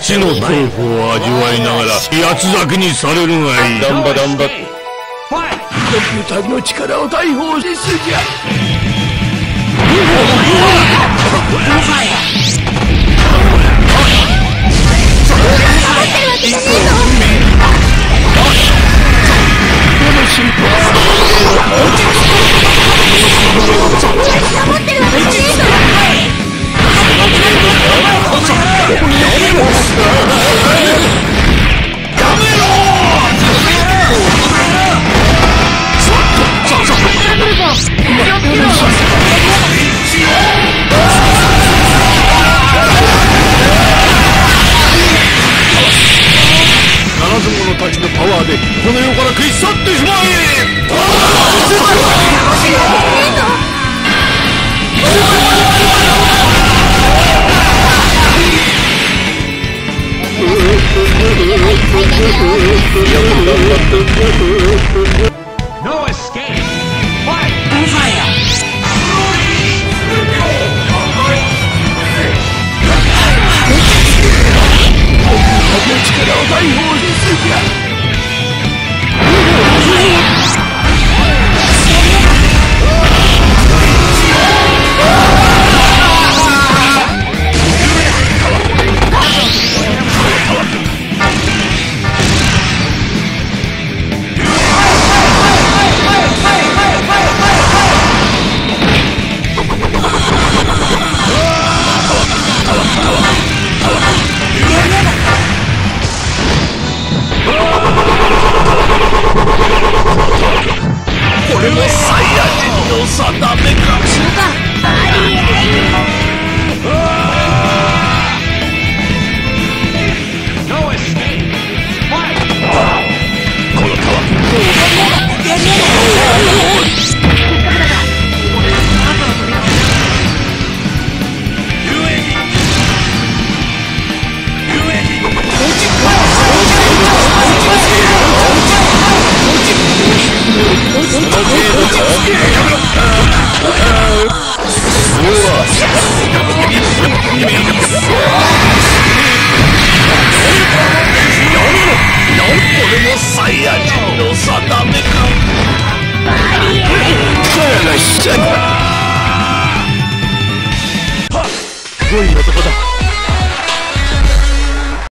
死の恐怖を味わいながら八つ咲きにされるがいい。ダンバダンバコンピューターの力を大放しすじゃ から消し去ってしまえ力を大放しすじれもサイヤ人の定めか。これもサイヤ人の定めかこれがしちゃ恋のとこだ